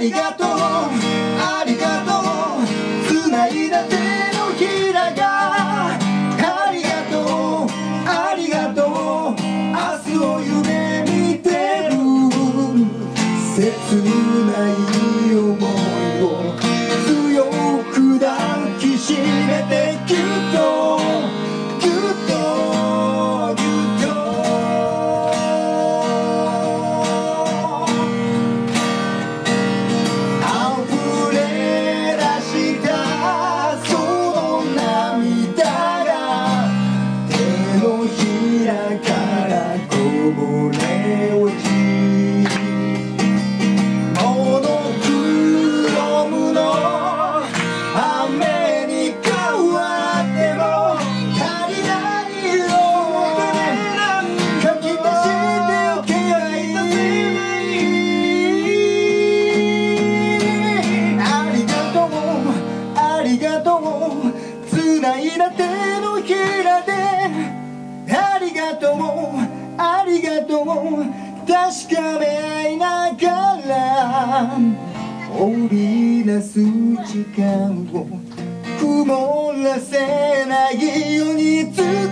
りがとう。ありがとう。繋いだ手のひらがありがとう。ありがとう。明日を夢見てる切ない思いを強く抱きしめてぎゅ繋いだ手のひらでありがとう。ありがとう。確かめながら。織りなす時間を曇らせないようにずっと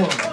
Oh.